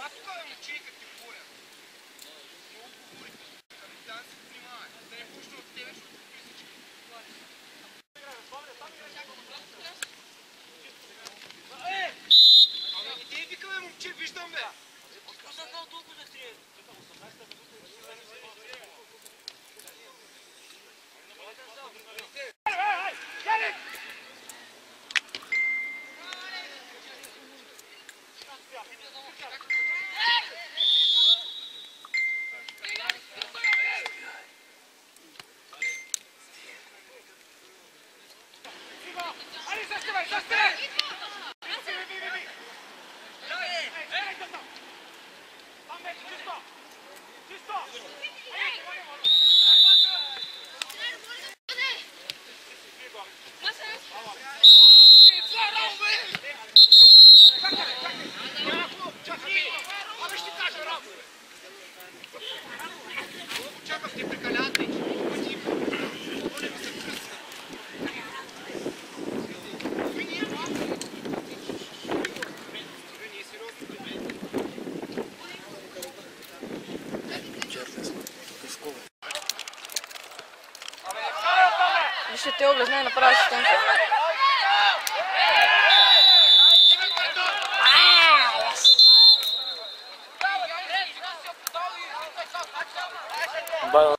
Откроем чей-то боя. Ну, брать, Чакав ти приказ. substituir o né? No próximo tempo. Bye.